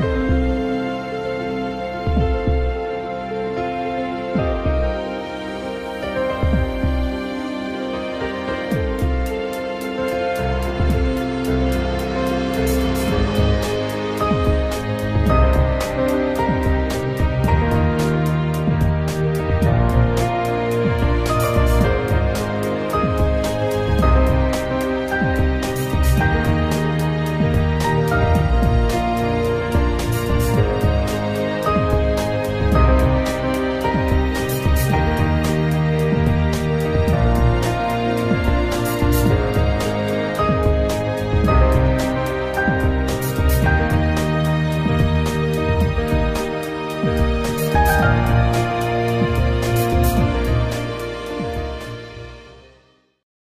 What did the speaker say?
Bye. Bye.